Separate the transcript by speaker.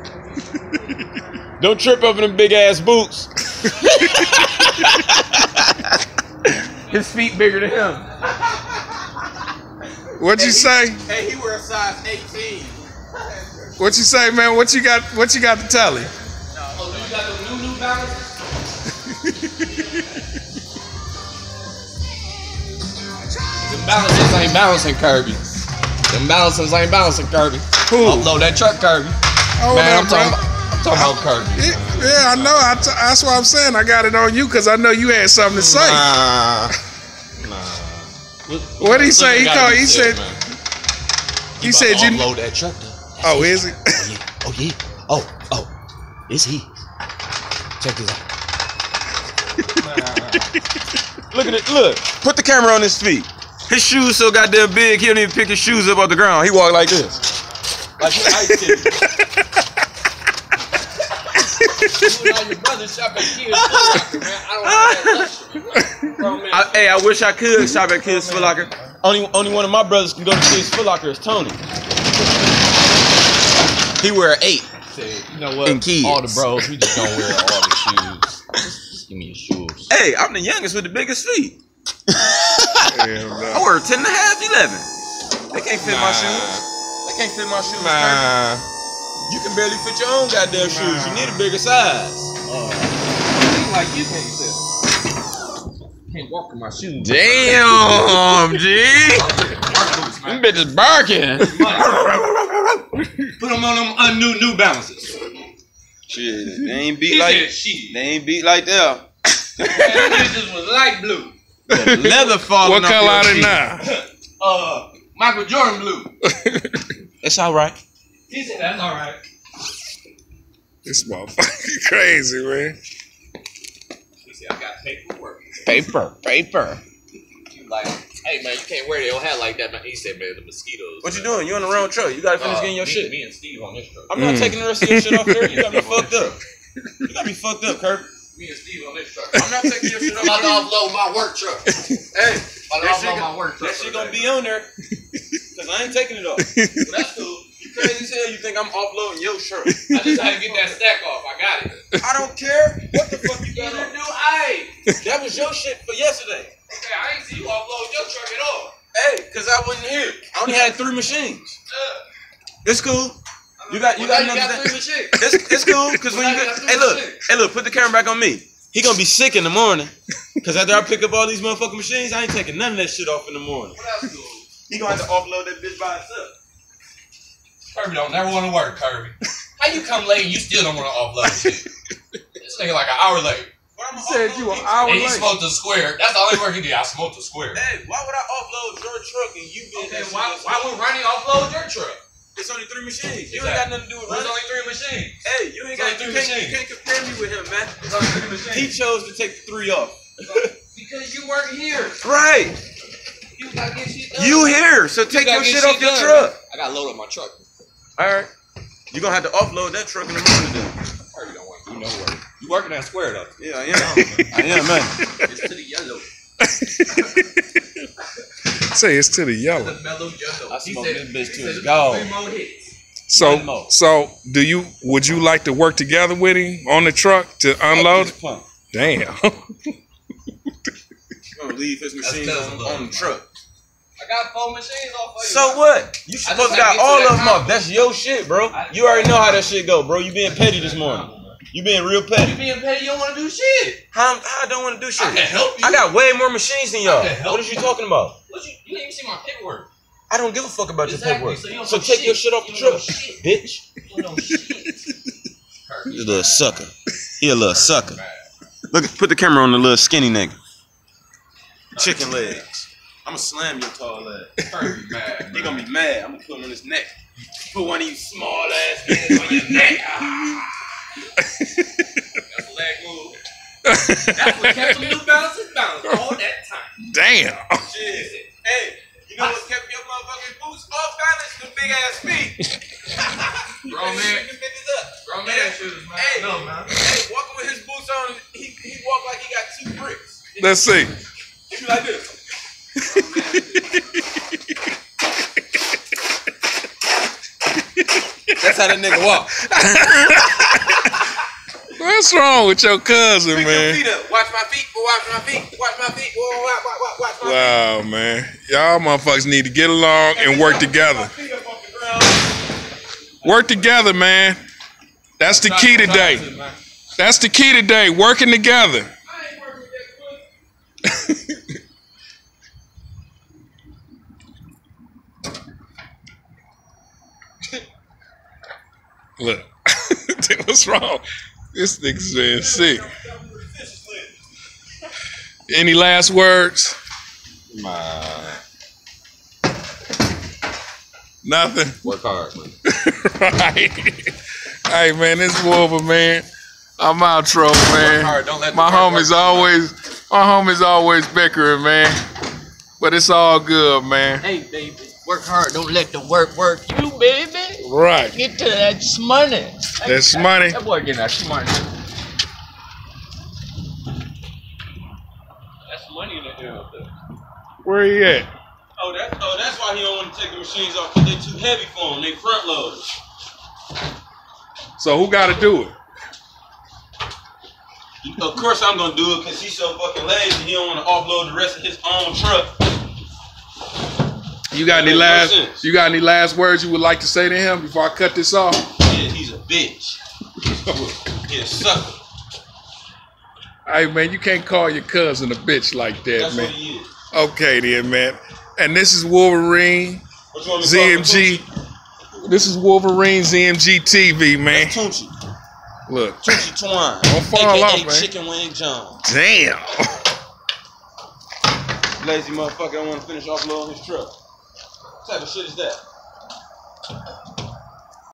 Speaker 1: Don't trip over them big ass boots. His feet bigger than him.
Speaker 2: What'd you say?
Speaker 1: Hey, he wear a size 18.
Speaker 2: What you say, man? What you got? What you got to tell him?
Speaker 1: Oh, you got the new New Balances? Them balances ain't balancing Kirby. Them balances ain't balancing Kirby.
Speaker 2: Who?
Speaker 1: Upload that truck, Kirby.
Speaker 2: Oh,
Speaker 1: Man,
Speaker 2: no,
Speaker 1: I'm talking, about, I'm talking about Kirby.
Speaker 2: Yeah, yeah, I know. I t- that's what I'm saying. I got it on you because I know you had something to say.
Speaker 1: Nah. Nah.
Speaker 2: What did he say? He called- he said- He said you.
Speaker 1: Upload that truck, though.
Speaker 2: Oh, is it?
Speaker 1: Oh, yeah. Oh, yeah. Oh, oh. It's he. Check this out. look at it. Look. Put the camera on his feet. His shoes so goddamn big, he don't even pick his shoes up off the ground. He walk like this. Like he ice skating. You and all your brothers shop Kids Foot Locker, man. I don't have that luxury. Bro, man. I, hey, I wish I could shop at Kids Foot Locker. Only, only one of my brothers can go to Kids Foot Locker is Tony. He wear an eight.
Speaker 3: You know what?
Speaker 1: And kids.
Speaker 3: All the bros, we just don't wear all the shoes. Just, just give me your shoes.
Speaker 1: Hey, I'm the youngest with the biggest feet.
Speaker 2: Hell
Speaker 1: I wear 10 and a half, 11. They can't fit my shoes. They can't fit my shoes.
Speaker 3: Nah.
Speaker 1: You can barely fit your own goddamn shoes. You need a bigger size.
Speaker 3: Like you can't tell. Can't walk in my shoes.
Speaker 1: Damn, G. Them bitches barking.
Speaker 3: Put them on them uh, new New Balances.
Speaker 1: Shit, they ain't beat
Speaker 3: He
Speaker 1: like
Speaker 3: said shit.
Speaker 1: they ain't beat like that.
Speaker 3: Man, them bitches was light blue.
Speaker 1: Leather falling
Speaker 2: What
Speaker 1: off
Speaker 2: color
Speaker 1: your
Speaker 2: are they
Speaker 1: feet.
Speaker 2: now?
Speaker 3: Uh, Michael Jordan blue.
Speaker 1: It's all right.
Speaker 3: He said that's all right.
Speaker 2: This motherfucker crazy, man.
Speaker 3: He said I got paperwork.
Speaker 1: Paper, paper.
Speaker 3: You like, hey man, you can't wear your hat like that, man. He said, man, the mosquitoes.
Speaker 1: What you doing? You on the wrong truck. You gotta finish
Speaker 3: Uh,
Speaker 1: getting your
Speaker 3: me,
Speaker 1: shit.
Speaker 3: Me and Steve on this truck.
Speaker 1: I'm not
Speaker 2: Mm.
Speaker 1: taking the rest of your shit off there. You got me fucked up. You got me fucked up, Kirk.
Speaker 3: Me and Steve on this truck.
Speaker 1: I'm not taking your shit off.
Speaker 3: I'm about to
Speaker 1: off
Speaker 3: offload my work truck.
Speaker 1: Hey,
Speaker 3: I'm
Speaker 1: That shit
Speaker 3: offload my work truck.
Speaker 1: that shit gonna be on there. Cause I ain't taking it off.
Speaker 3: Well, that's cool.
Speaker 1: You crazy as hell. You think I'm offloading your shirt?
Speaker 3: I just had to get that stack off. I got it.
Speaker 1: I don't care. What the fuck you got
Speaker 3: Neither
Speaker 1: on?
Speaker 3: do I.
Speaker 1: That was your shit for yesterday.
Speaker 3: Hey, I ain't see you offload your truck at all.
Speaker 1: Hey, cause I wasn't here. I only had three machines.
Speaker 3: Uh,
Speaker 1: It's cool. You got you got
Speaker 3: well, now you got
Speaker 1: another
Speaker 3: three
Speaker 1: thing.
Speaker 3: machines.
Speaker 1: It's, it's cool because when you
Speaker 3: Well,
Speaker 1: get,
Speaker 3: you got
Speaker 1: hey look
Speaker 3: machines.
Speaker 1: hey look put the camera back on me. He gonna be sick in the morning. Cause after I pick up all these motherfucking machines, I ain't taking none of that shit off in the morning.
Speaker 3: Well, that's cool.
Speaker 1: He gonna have to offload that bitch by himself.
Speaker 3: Kirby don't never want to work, Kirby. How you come late and you still don't want to offload shit? This nigga like an hour late.
Speaker 1: Why am I
Speaker 2: Said you
Speaker 1: offloading
Speaker 2: an
Speaker 1: each-
Speaker 2: hour
Speaker 3: And he
Speaker 2: late.
Speaker 3: smoked a square. That's the only work he did. I smoked a square.
Speaker 1: Hey, why would I offload your truck and you been
Speaker 3: Okay,
Speaker 1: that
Speaker 3: why,
Speaker 1: shit
Speaker 3: why would Ronnie offload your truck?
Speaker 1: It's only three machines. You
Speaker 3: Exactly.
Speaker 1: ain't got nothing to do with
Speaker 3: There's
Speaker 1: running.
Speaker 3: only three machines.
Speaker 1: Hey, you ain't got
Speaker 3: only
Speaker 1: you can't, you can't compare me with him, man.
Speaker 3: There's only three machines.
Speaker 1: He chose to take the three off.
Speaker 3: Because you work here.
Speaker 1: right.
Speaker 3: You gotta get shit done.
Speaker 1: You here, so take
Speaker 3: gotta
Speaker 1: your
Speaker 3: get
Speaker 1: shit off your
Speaker 3: done.
Speaker 1: truck.
Speaker 3: I gotta load up my truck.
Speaker 1: All right. You're gonna have to offload that truck in the morning then.
Speaker 3: Kirby don't want to do no work. You working that square though.
Speaker 1: Yeah, I am. I am, man.
Speaker 3: It's to the yellow.
Speaker 2: Say it's to the yellow.
Speaker 3: The mellow yellow.
Speaker 1: I
Speaker 3: He
Speaker 1: smoked
Speaker 3: said-
Speaker 1: this bitch
Speaker 3: he
Speaker 1: to
Speaker 3: said
Speaker 1: its gall.
Speaker 3: Three more hits.
Speaker 2: So, so do you? Would you like to work together with him on the truck to unload?
Speaker 1: This pump.
Speaker 2: Damn.
Speaker 1: He's gonna leave his machines on, on the truck.
Speaker 3: I got four machines off for you.
Speaker 1: So what? You supposed to
Speaker 3: gotta get
Speaker 1: all of them
Speaker 3: combo.
Speaker 1: off. That's your shit, bro. You already know how that shit go, bro. You being petty this morning. You being real petty.
Speaker 3: You being petty, you don't want to do shit.
Speaker 1: How, how I don't want to do shit?
Speaker 3: I can help you.
Speaker 1: I got way more machines than y'all.
Speaker 3: What can help
Speaker 1: What is you talking about?
Speaker 3: What you, you didn't even see my paperwork.
Speaker 1: I don't give a fuck about
Speaker 3: Exactly,
Speaker 1: your paperwork.
Speaker 3: so you
Speaker 1: So
Speaker 3: know
Speaker 1: take
Speaker 3: shit.
Speaker 1: your shit off the
Speaker 3: You
Speaker 1: truck,
Speaker 3: shit.
Speaker 1: bitch.
Speaker 3: You don't know shit.
Speaker 1: He's a little sucker. He a little sucker. Look, put the camera on the little skinny nigga. Chicken legs. I'ma slam your tall leg.
Speaker 3: Kirby mad.
Speaker 1: He gonna be mad. I'm gonna put him on his neck. Put one of you small ass niggas on your neck. Ah.
Speaker 3: That's a leg move. That's what kept them New Balances balanced all that time.
Speaker 2: Damn.
Speaker 1: Shit. Hey, you know what kept your motherfucking boots off balance? The big ass feet.
Speaker 3: Grown man.
Speaker 1: You can pick this up.
Speaker 3: Grown man shoes, man.
Speaker 1: Hey,
Speaker 3: No, man.
Speaker 1: Hey, walking with his boots on, he, he walk like he got two bricks.
Speaker 2: Let's see.
Speaker 1: He like this. That's how that nigga walk.
Speaker 2: What's wrong with your cousin,
Speaker 1: Pick
Speaker 2: man?
Speaker 1: your feet up. Watch my feet. Watch my feet. Watch my feet. Watch, watch, watch, watch my
Speaker 2: Wow, man. Y'all motherfuckers need to get along
Speaker 1: feet.
Speaker 2: and work together.
Speaker 1: feet up off the ground.
Speaker 2: Work together, man. That's the key today. That's the key today. Working together.
Speaker 1: I ain't working that pussy.
Speaker 2: Look. What's wrong? This nigga's been sick. Any last words?
Speaker 1: Man,
Speaker 2: Nothing.
Speaker 1: work hard, man.
Speaker 2: right. hey man, this Wolver man. I'm outro, man.
Speaker 1: hard, don't let
Speaker 2: my
Speaker 1: work
Speaker 2: homies
Speaker 1: work, man.
Speaker 2: always my homies always bickering, man. But it's all good, man.
Speaker 4: Hey, baby, work hard. Don't let the work work you, baby.
Speaker 2: Right.
Speaker 4: Get to that money.
Speaker 2: That's money.
Speaker 4: That boy getting that money. That's money in the air up there.
Speaker 2: Where he at?
Speaker 1: Oh, that, oh, that's why he don't want to take the machines off because they too heavy for him. They front loaded.
Speaker 2: So who gotta do it?
Speaker 1: Of course, I'm gonna do it because he's so fucking lazy. He don't want to offload the rest of his own truck.
Speaker 2: You got any last you got any last words you would like to say to him before I cut this off?
Speaker 1: Yeah, he's a bitch. He's a sucker.
Speaker 2: Hey man, you can't call your cousin a bitch like that,
Speaker 1: That's what
Speaker 2: man.
Speaker 1: he is.
Speaker 2: Okay then, man. And this is Wolverine
Speaker 1: What you want me to call him,
Speaker 2: ZMG. This is Wolverine ZMG TV, man. Look.
Speaker 1: Tunchi Twine.
Speaker 2: Don't fall
Speaker 1: AKA
Speaker 2: off, man.
Speaker 1: Chicken Wing John.
Speaker 2: Damn.
Speaker 1: Lazy motherfucker don't want to finish offloading his truck. What type of shit is that?